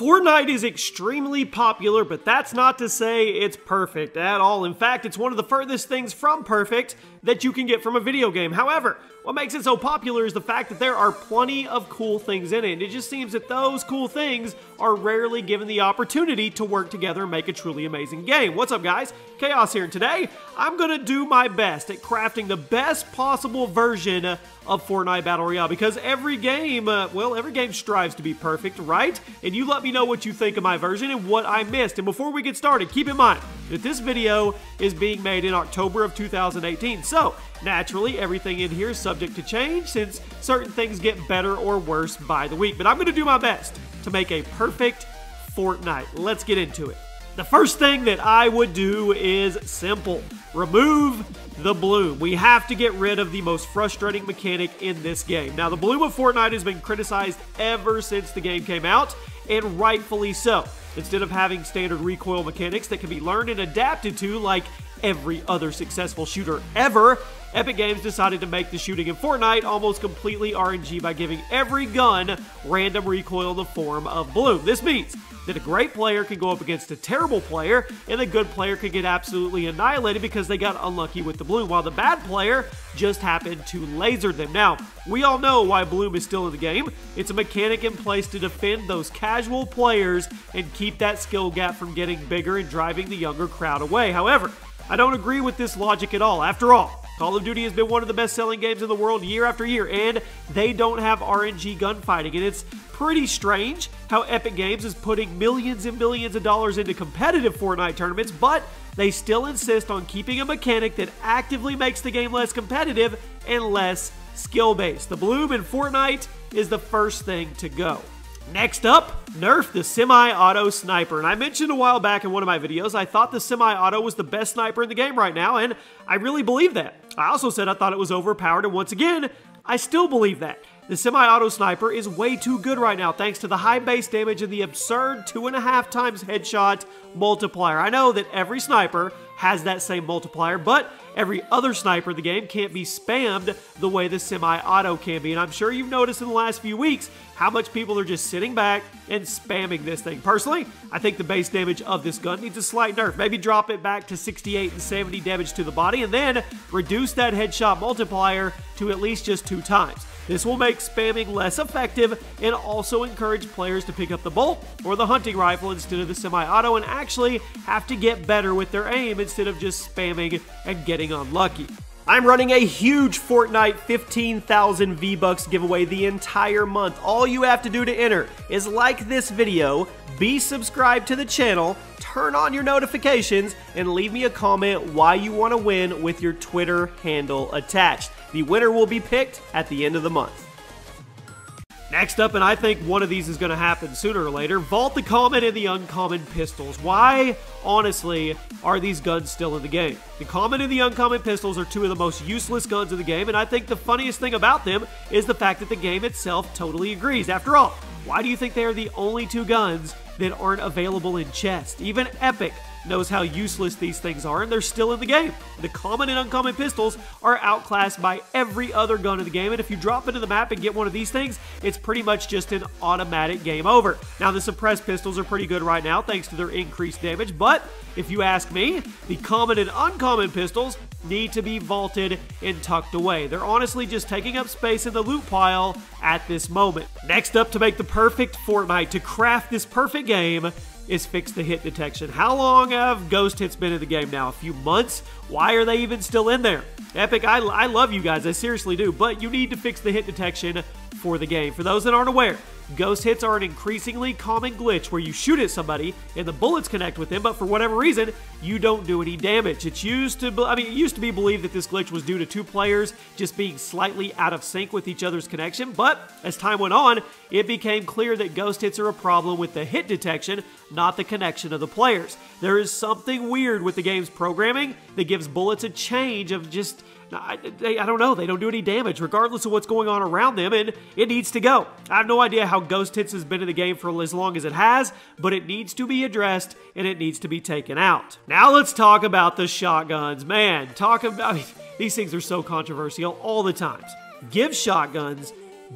Fortnite is extremely popular, but that's not to say it's perfect at all. In fact, it's one of the furthest things from perfect that you can get from a video game. However, what makes it so popular is the fact that there are plenty of cool things in it. And it just seems that those cool things are rarely given the opportunity to work together and make a truly amazing game. What's up, guys? Chaos here, and today I'm gonna do my best at crafting the best possible version of Fortnite Battle Royale because every game, uh, well, every game strives to be perfect, right? And you let me know what you think of my version and what I missed. And before we get started, keep in mind that this video is being made in October of 2018. So, naturally, everything in here is subject to change since certain things get better or worse by the week. But I'm going to do my best to make a perfect Fortnite. Let's get into it. The first thing that I would do is simple. Remove the bloom. We have to get rid of the most frustrating mechanic in this game. Now, the bloom of Fortnite has been criticized ever since the game came out, and rightfully so. Instead of having standard recoil mechanics that can be learned and adapted to like every other successful shooter ever, Epic Games decided to make the shooting in Fortnite almost completely RNG by giving every gun random recoil in the form of bloom. This means that a great player can go up against a terrible player, and a good player can get absolutely annihilated because they got unlucky with the bloom, while the bad player just happened to laser them. Now, we all know why bloom is still in the game. It's a mechanic in place to defend those casual players and keep that skill gap from getting bigger and driving the younger crowd away. However, I don't agree with this logic at all. After all, Call of Duty has been one of the best selling games in the world year after year, and they don't have RNG gunfighting. And it's pretty strange how Epic Games is putting millions and millions of dollars into competitive Fortnite tournaments, but they still insist on keeping a mechanic that actively makes the game less competitive and less skill based. The bloom in Fortnite is the first thing to go. Next up, nerf the semi-auto sniper. And I mentioned a while back in one of my videos, I thought the semi-auto was the best sniper in the game right now, and I really believe that. I also said I thought it was overpowered, and once again, I still believe that. The semi-auto sniper is way too good right now thanks to the high base damage and the absurd two and a half times headshot multiplier. I know that every sniper has that same multiplier, but every other sniper in the game can't be spammed the way the semi-auto can be. And I'm sure you've noticed in the last few weeks how much people are just sitting back and spamming this thing. Personally, I think the base damage of this gun needs a slight nerf. Maybe drop it back to 68 and 70 damage to the body, and then reduce that headshot multiplier to at least just two times. This will make spamming less effective and also encourage players to pick up the bolt or the hunting rifle instead of the semi-auto and actually have to get better with their aim instead of just spamming and getting unlucky. I'm running a huge Fortnite 15,000 V-Bucks giveaway the entire month. All you have to do to enter is like this video, be subscribed to the channel, turn on your notifications, and leave me a comment why you want to win with your Twitter handle attached. The winner will be picked at the end of the month. Next up, and I think one of these is going to happen sooner or later, vault the common and the uncommon pistols. Why, honestly, are these guns still in the game? The common and the uncommon pistols are two of the most useless guns in the game, and I think the funniest thing about them is the fact that the game itself totally agrees. After all, why do you think they are the only two guns that aren't available in chest? Even Epic knows how useless these things are, and they're still in the game. The common and uncommon pistols are outclassed by every other gun in the game, and if you drop into the map and get one of these things, it's pretty much just an automatic game over. Now, the suppressed pistols are pretty good right now thanks to their increased damage, but if you ask me, the common and uncommon pistols need to be vaulted and tucked away. They're honestly just taking up space in the loot pile at this moment. Next up, to make the perfect Fortnite, to craft this perfect game, is fix the hit detection. How long have ghost hits been in the game now? A few months? Why are they even still in there? Epic, I, I love you guys, I seriously do, but you need to fix the hit detection for the game. For those that aren't aware, Ghost hits are an increasingly common glitch where you shoot at somebody and the bullets connect with them, but for whatever reason, you don't do any damage. It's used to, I mean, it used to be believed that this glitch was due to two players just being slightly out of sync with each other's connection, but as time went on, it became clear that ghost hits are a problem with the hit detection, not the connection of the players. There is something weird with the game's programming that gives bullets a change of just I, they, I don't know. They don't do any damage, regardless of what's going on around them, and it needs to go. I have no idea how Ghost Hits has been in the game for as long as it has, but it needs to be addressed and it needs to be taken out. Now let's talk about the shotguns. Man, talk about I mean, these things are so controversial all the times. Give shotguns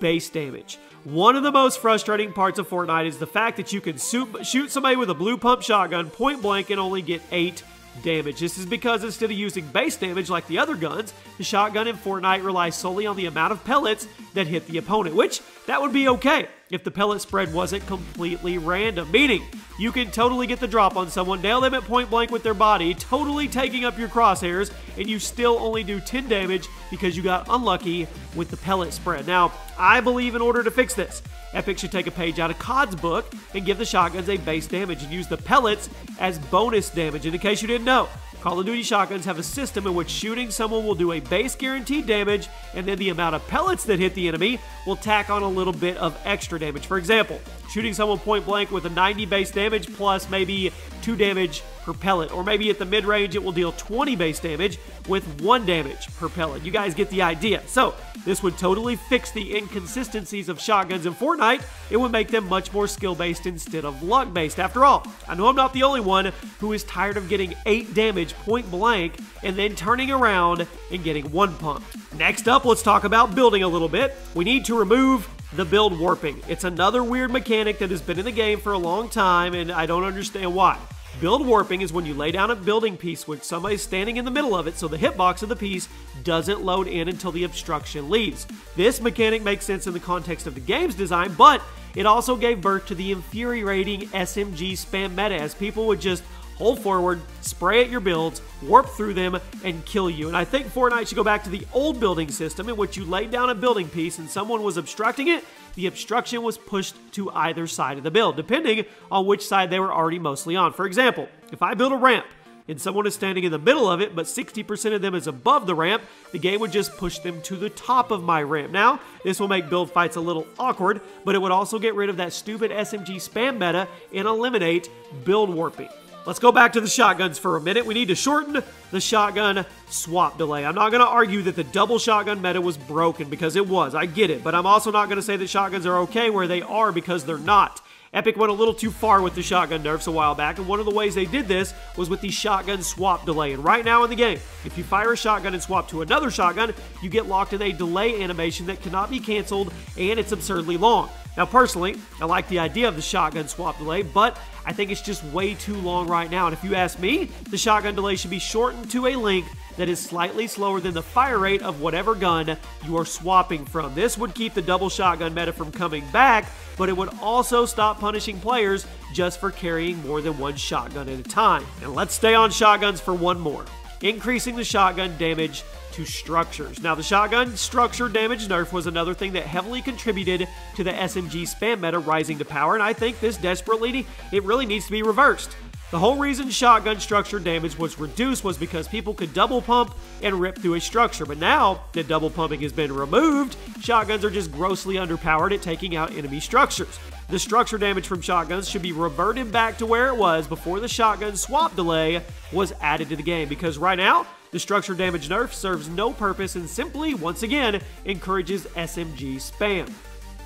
base damage. One of the most frustrating parts of Fortnite is the fact that you can shoot somebody with a blue pump shotgun point blank and only get 8 damage. This is because instead of using base damage like the other guns, the shotgun in Fortnite relies solely on the amount of pellets that hit the opponent, which that would be okay if the pellet spread wasn't completely random, meaning you can totally get the drop on someone, nail them at point blank with their body, totally taking up your crosshairs, and you still only do 10 damage because you got unlucky with the pellet spread. Now, I believe in order to fix this, Epic should take a page out of COD's book and give the shotguns a base damage and use the pellets as bonus damage. In case you didn't know, Call of Duty shotguns have a system in which shooting someone will do a base guaranteed damage, and then the amount of pellets that hit the enemy will tack on a little bit of extra damage. For example, shooting someone point blank with a 90 base damage plus maybe 2 damage per pellet. Or maybe at the mid range, it will deal 20 base damage with 1 damage per pellet. You guys get the idea. So, this would totally fix the inconsistencies of shotguns in Fortnite. It would make them much more skill based instead of luck based. After all, I know I'm not the only one who is tired of getting 8 damage point blank and then turning around and getting 1 pump. Next up, let's talk about building a little bit. We need to remove the build warping. It's another weird mechanic that has been in the game for a long time, and I don't understand why. Build warping is when you lay down a building piece with somebody standing in the middle of it so the hitbox of the piece doesn't load in until the obstruction leaves. This mechanic makes sense in the context of the game's design, but it also gave birth to the infuriating SMG spam meta as people would just hold forward, spray at your builds, warp through them, and kill you. And I think Fortnite should go back to the old building system in which you laid down a building piece and someone was obstructing it, the obstruction was pushed to either side of the build, depending on which side they were already mostly on. For example, if I build a ramp, and someone is standing in the middle of it, but 60% of them is above the ramp, the game would just push them to the top of my ramp. Now, this will make build fights a little awkward, but it would also get rid of that stupid SMG spam meta and eliminate build warping. Let's go back to the shotguns for a minute. We need to shorten the shotgun swap delay. I'm not going to argue that the double shotgun meta was broken because it was. I get it. But I'm also not going to say that shotguns are okay where they are because they're not. Epic went a little too far with the shotgun nerfs a while back, and one of the ways they did this was with the shotgun swap delay. And right now in the game, if you fire a shotgun and swap to another shotgun, you get locked in a delay animation that cannot be canceled, and it's absurdly long. Now, personally, I like the idea of the shotgun swap delay, but I think it's just way too long right now. And if you ask me, the shotgun delay should be shortened to a length that is slightly slower than the fire rate of whatever gun you are swapping from. This would keep the double shotgun meta from coming back, but it would also stop punishing players just for carrying more than one shotgun at a time. And let's stay on shotguns for one more. Increasing the shotgun damage to structures. Now, the shotgun structure damage nerf was another thing that heavily contributed to the SMG spam meta rising to power, and I think this desperately, it really needs to be reversed. The whole reason shotgun structure damage was reduced was because people could double pump and rip through a structure. But now that double pumping has been removed, shotguns are just grossly underpowered at taking out enemy structures. The structure damage from shotguns should be reverted back to where it was before the shotgun swap delay was added to the game because right now, the structure damage nerf serves no purpose and simply, once again, encourages SMG spam.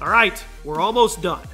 Alright, we're almost done.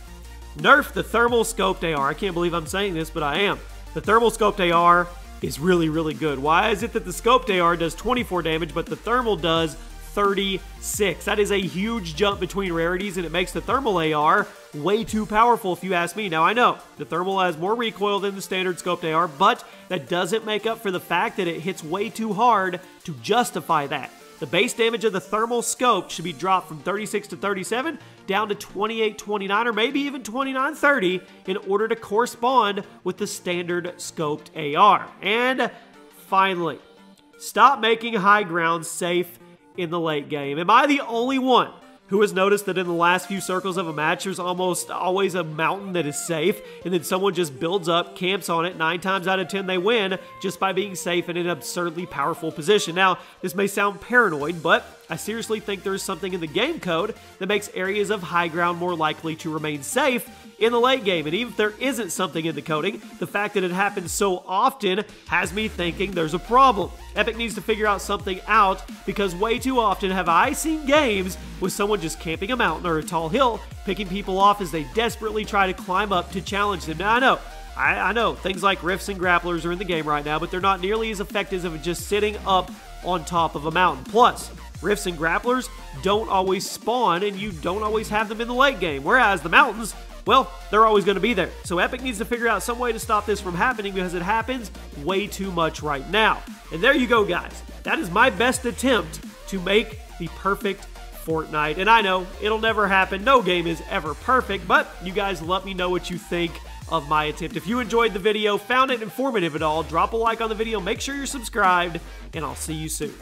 Nerf the thermal scoped AR. I can't believe I'm saying this, but I am. The thermal scoped AR is really, really good. Why is it that the scoped AR does 24 damage, but the thermal does 36? That is a huge jump between rarities, and it makes the thermal AR way too powerful if you ask me. Now, I know the thermal has more recoil than the standard scoped AR, but that doesn't make up for the fact that it hits way too hard to justify that. The base damage of the thermal scope should be dropped from 36 to 37 down to 28, 29, or maybe even 29, 30 in order to correspond with the standard scoped AR. And finally, stop making high ground safe in the late game. Am I the only one who has noticed that in the last few circles of a match, there's almost always a mountain that is safe, and then someone just builds up, camps on it. Nine times out of ten, they win just by being safe in an absurdly powerful position. Now, this may sound paranoid, but I seriously think there's something in the game code that makes areas of high ground more likely to remain safe in the late game. And even if there isn't something in the coding, the fact that it happens so often has me thinking there's a problem. Epic needs to figure out something out because way too often have I seen games with someone just camping a mountain or a tall hill, picking people off as they desperately try to climb up to challenge them. Now, I know I, I, know things like rifts and grapplers are in the game right now, but they're not nearly as effective as just sitting up on top of a mountain. Plus, Rifts and grapplers don't always spawn and you don't always have them in the late game, whereas the mountains, well, they're always going to be there. So Epic needs to figure out some way to stop this from happening because it happens way too much right now. And there you go, guys. That is my best attempt to make the perfect Fortnite. And I know it'll never happen. No game is ever perfect, but you guys let me know what you think of my attempt. If you enjoyed the video, found it informative at all, drop a like on the video, make sure you're subscribed, and I'll see you soon.